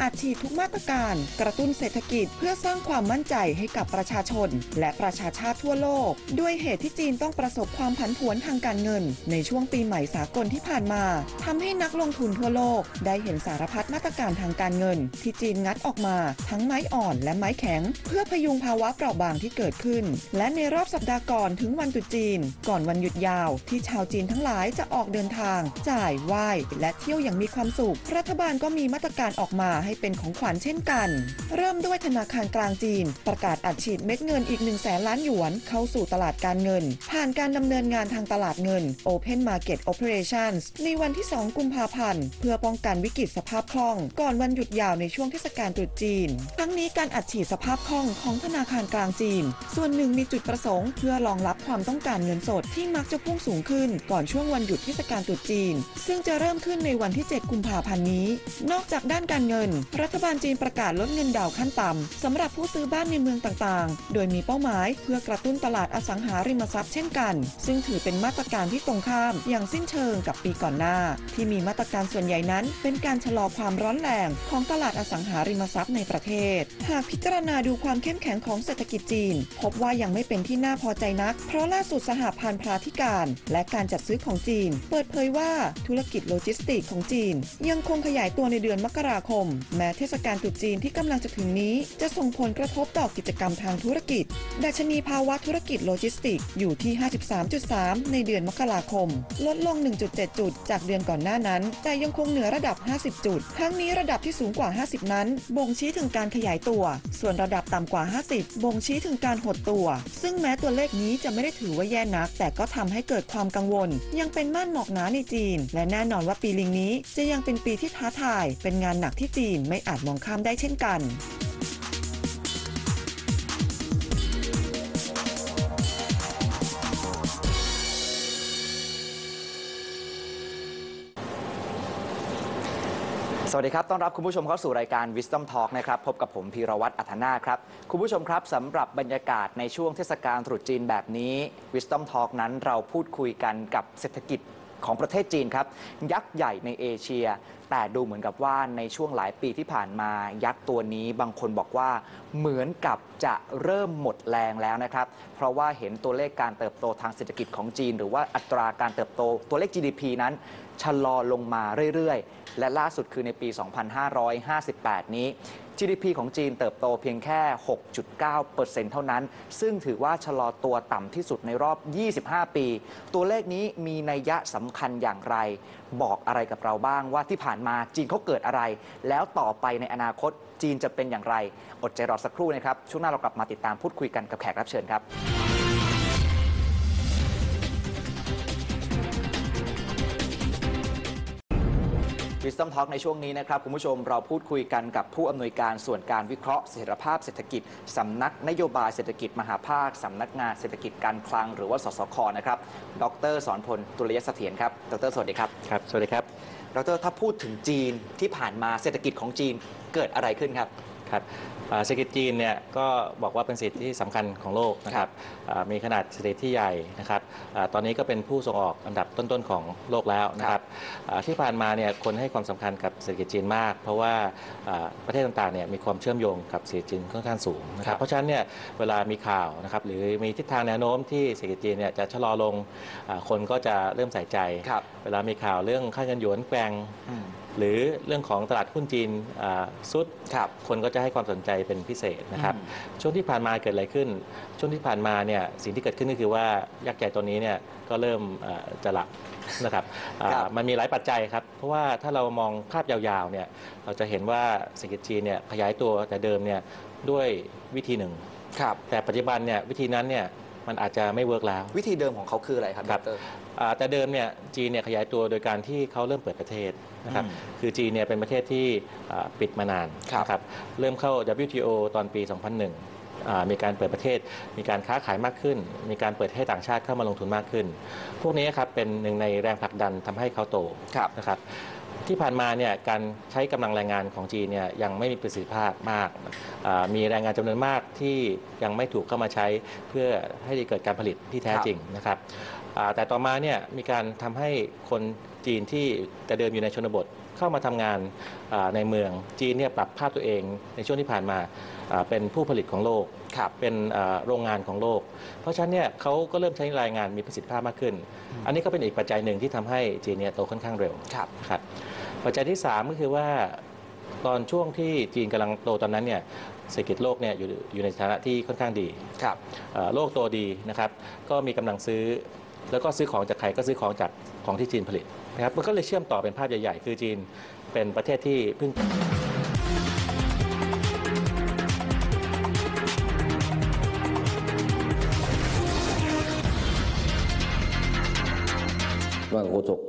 อาจฉีดทุกมาตรการ กระตุ้นเศรษฐกิจเพื่อสร้างความมั่นใจให้กับประชาชน และประชาชาติทั่วโลก ด้วยเหตุที่จีนต้องประสบความผันผวนทางการเงิน ในช่วงปีใหม่สากลที่ผ่านมาทำให้นักลงทุนทั่วโลก ได้เห็นสารพัดมาตรการทางการเงิน ที่จีนงัดออกมา ทั้งไม้อ่อนและไม้แข็ง เพื่อพยุงภาวะเปราะบางที่เกิดขึ้น และในรอบสัปดาห์ก่อนถึงวันตรุษจีน ก่อนวันหยุดยาว ที่ชาวจีนทั้งหลายจะออกเดินทาง จ่ายไหว้และเที่ยวอย่างมีความสุข รัฐบาลก็มีมาตรการออกมาใให้เป็นของขวัญเช่นกัน เริ่มด้วยธนาคารกลางจีน ประกาศอัดฉีดเม็ดเงินอีก1 0 0 0 0แสนล้านหยวน เข้าสู่ตลาดการเงิน ผ่านการดำเนินงานทางตลาดเงิน Open Market Operations ในวันที่ 2 กุมภาพันธ์ เพื่อป้องกันวิกฤตสภาพคล่อง ก่อนวันหยุดยาวในช่วงเทศกาลตรุษจีน ทั้งนี้การอัดฉีดสภาพคล่องของธนาคารกลางจีน ส่วนหนึ่งมีจุดประสงค์ เพื่อรองรับความต้องการเงินสดที่มักจะพุ่งสูงขึ้น ก่อนช่วงวันหยุดเทศกาลตรุษจีน ซึ่งจะเริ่มขึ้นในวันที่ 7 กุมภาพันธ์นี้ นอกจากด้านการเงินรัฐบาลจีนประกาศลดเงินดาวน์ขั้นต่ำสำหรับผู้ซื้อบ้านในเมืองต่างๆ โดยมีเป้าหมายเพื่อกระตุ้นตลาดอสังหาริมทรัพย์เช่นกัน ซึ่งถือเป็นมาตรการที่ตรงข้ามอย่างสิ้นเชิงกับปีก่อนหน้า ที่มีมาตรการส่วนใหญ่นั้น เป็นการชะลอความร้อนแรงของตลาดอสังหาริมทรัพย์ในประเทศ หากพิจารณาดูความเข้มแข็งของเศรษฐกิจจีน พบว่ายังไม่เป็นที่น่าพอใจนัก เพราะล่าสุดสหพันธ์พาธิการ และการจัดซื้อของจีน เปิดเผยว่าธุรกิจโลจิสติกของจีน ยังคงขยายตัวในเดือนมกราคมแม้เทศกาลตรุษจีนที่กำลังจะถึงนี้ จะส่งผลกระทบต่อกิจกรรมทางธุรกิจ ดัชนีภาวะธุรกิจโลจิสติก อยู่ที่ 53.3 ในเดือนมกราคม ลดลง 1.7 จุด จากเดือนก่อนหน้านั้น แต่ยังคงเหนือระดับ 50 จุด ทั้งนี้ระดับที่สูงกว่า 50 นั้น บ่งชี้ถึงการขยายตัว ส่วนระดับต่ำกว่า 50 บ่งชี้ถึงการหดตัว ซึ่งแม้ตัวเลขนี้จะไม่ได้ถือว่าแย่นัก แต่ก็ทำให้เกิดความกังวล ยังเป็นม่านหมอกหนาในจีน และแน่นอนว่าปีลิงนี้จะยังเป็นปีที่ท้าทาย เป็นงานหนักที่จีนไม่อาจมองข้ามได้เช่นกันสวัสดีครับ ต้อนรับคุณผู้ชมเข้าสู่รายการ Wisdom Talk นะครับ พบกับผมพีรวัตรอัธนาครับ คุณผู้ชมครับสำหรับบรรยากาศในช่วงเทศกาลตรุษจีนแบบนี้ Wisdom Talk นั้นเราพูดคุยกันกับเศรษฐกิจของประเทศจีนครับ ยักษ์ใหญ่ในเอเชีย แต่ดูเหมือนกับว่าในช่วงหลายปีที่ผ่านมายักษ์ตัวนี้บางคนบอกว่าเหมือนกับจะเริ่มหมดแรงแล้วนะครับ เพราะว่าเห็นตัวเลขการเติบโตทางเศรษฐกิจของจีน หรือว่าอัตราการเติบโตตัวเลข GDP นั้นชะลอลงมาเรื่อยๆ และล่าสุดคือในปี 2558 นี้ GDP ของจีนเติบโตเพียงแค่ 6.9%เท่านั้น ซึ่งถือว่าชะลอตัวต่ำที่สุดในรอบ 25 ปี ตัวเลขนี้มีนัยยะสำคัญอย่างไร บอกอะไรกับเราบ้างว่าที่ผ่านมา จีนเขาเกิดอะไร แล้วต่อไปในอนาคตจีนจะเป็นอย่างไร อดใจรอสักครู่นะครับ ช่วงหน้าเรากลับมาติดตามพูดคุยกันกับแขกรับเชิญครับ Wisdom Talk ในช่วงนี้นะครับคุณผู้ชมเราพูดคุยกันกับผู้อำนวยการส่วนการวิเคราะห์เสถียรภาพเศรษฐกิจสำนักนโยบายเศรษฐกิจมหาภาคสำนักงานเศรษฐกิจการคลังหรือว่าสสคนะครับ ดรสอนพลตุลยเสถียรครับ ดรสวัสดีครับ ครับ สวัสดีครับ ดรถ้าพูดถึงจีนที่ผ่านมาเศรษฐกิจของจีนเกิดอะไรขึ้นครับ ครับอ่าเศรษฐกิจจีนเนี่ยก็บอกว่าเป็นเศรษฐกิจที่สำคัญของโลกนะครับอ่ามีขนาดเศรษฐกิจที่ใหญ่นะครับอาตอนนี้ก็เป็นผู้ส่งออกอันดับต้นๆของโลกแล้วนะครับอ่าที่ผ่านมาเนี่ยคนให้ความสำคัญกับเศรษฐกิจจีนมาก เพราะว่าอ่าประเทศต่างๆเนี่ยมีความเชื่อมโยงกับเศรษฐกิจจีนค่อนข้างสูงนะคครัรับบเพราะฉะนั้นเนี่ยเวลามีข่าวนะครับหรือมีทิศทางแนวโน้มที่เศรษฐกิจจีนเนี่ยจะชะลอลงอ่าคนก็จะเริ่มใส่ใจครับเวลามีข่าวเรื่องค่าเงินหยวนแกว่งอืมหรือเรื่องของตลาดหุ้นจีนอ่าซุดครับคนก็จะให้ความสนใจเป็นพิเศษนะครับอืมช่วงที่ผ่านมาเกิดอะไรขึ้น ช่วงที่ผ่านมาเนี่ยสิ่งที่เกิดขึ้นก็คือว่ายักษ์ใหญ่ตัวนี้เนี่ยก็เริ่มเอ่อจะหลับนะครับอ่าครับมันมีหลายปัจจัยครับ เพราะว่าถ้าเรามองภาพยาวๆเนี่ยเราจะเห็นว่าเศรษฐกิจจีนเนี่ยขยายตัวแต่เดิมเนี่ยด้วยวิธีหนึ่งครับแต่ปัจจุบันเนี่ยวิธีนั้นเนี่ย มันอาจจะไม่เวิร์กแล้ว วิธีเดิมของเขาคืออะไรครับครับ ดร อ่าแต่เดิมเนี่ยจีนเนี่ยขยายตัวโดยการที่เขาเริ่มเปิดประเทศนะครับอืมคือจีนเนี่ยเป็นประเทศที่อ่าปิดมานานครับ นะครับเริ่มเข้า WTO ตอนปี 2001อ่ามีการเปิดประเทศ มีการค้าขายมากขึ้น มีการเปิดให้ต่างชาติเข้ามาลงทุนมากขึ้น พวกนี้ครับเป็นหนึ่งในแรงผลักดันทำให้เขาโตครับ นะครับ ที่ผ่านมาเนี่ยการใช้กำลังแรงงานของจีนเนี่ยยังไม่มีประสิทธิภาพมาก มีแรงงานจำนวนมากที่ยังไม่ถูกเข้ามาใช้เพื่อให้เกิดการผลิตที่แท้จริงนะครับแต่ต่อมาเนี่ยมีการทำให้คนจีนที่แต่เดิมอยู่ในชนบท เข้ามาทำงานอ่าในเมืองจีนเนี่ยปรับภาพตัวเองในช่วงที่ผ่านมาอ่าเป็นผู้ผลิตของโลกครับเป็นอ่าโรงงานของโลก เพราะฉะนั้นเนี่ยเขาก็เริ่มใช้รายงานมีประสิทธิภาพมากขึ้น อันนี้ก็เป็นอีกปัจจัยหนึ่งที่ทำให้จีนเนี่ยโตค่อนข้างเร็วครับครับปัจจัยที่ 3 ก็คือว่าตอนช่วงที่จีนกำลังโตตอนนั้นเนี่ยเศรษฐกิจโลกเนี่ยอยู่อยู่ในสถานะที่ค่อนข้างดีครับเอ่อโลกโตดีนะครับ ก็มีกำลังซื้อ แล้วก็ซื้อของจากใครก็ซื้อของจากของที่จีนผลิตนะครับมันก็เลยเชื่อมต่อเป็นภาพใหญ่ๆ คือจีนเป็นประเทศที่เพิ่งว่าโฆษก